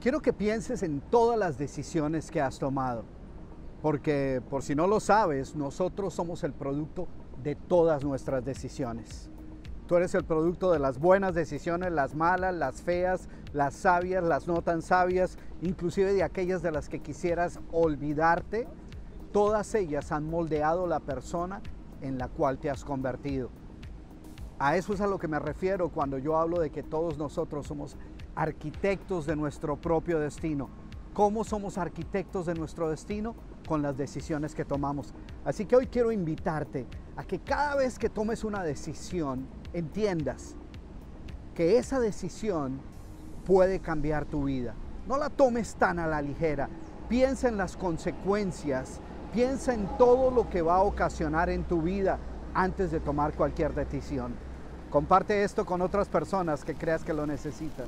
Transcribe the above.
quiero que pienses en todas las decisiones que has tomado, porque por si no lo sabes, nosotros somos el producto de todas nuestras decisiones. Tú eres el producto de las buenas decisiones, las malas, las feas, las sabias, las no tan sabias, inclusive de aquellas de las que quisieras olvidarte. Todas ellas han moldeado la persona en la cual te has convertido. A eso es a lo que me refiero cuando yo hablo de que todos nosotros somos arquitectos de nuestro propio destino. ¿Cómo somos arquitectos de nuestro destino? Con las decisiones que tomamos. Así que hoy quiero invitarte a que cada vez que tomes una decisión, entiendas que esa decisión puede cambiar tu vida. No la tomes tan a la ligera. Piensa en las consecuencias, piensa en todo lo que va a ocasionar en tu vida antes de tomar cualquier decisión. Comparte esto con otras personas que creas que lo necesitan.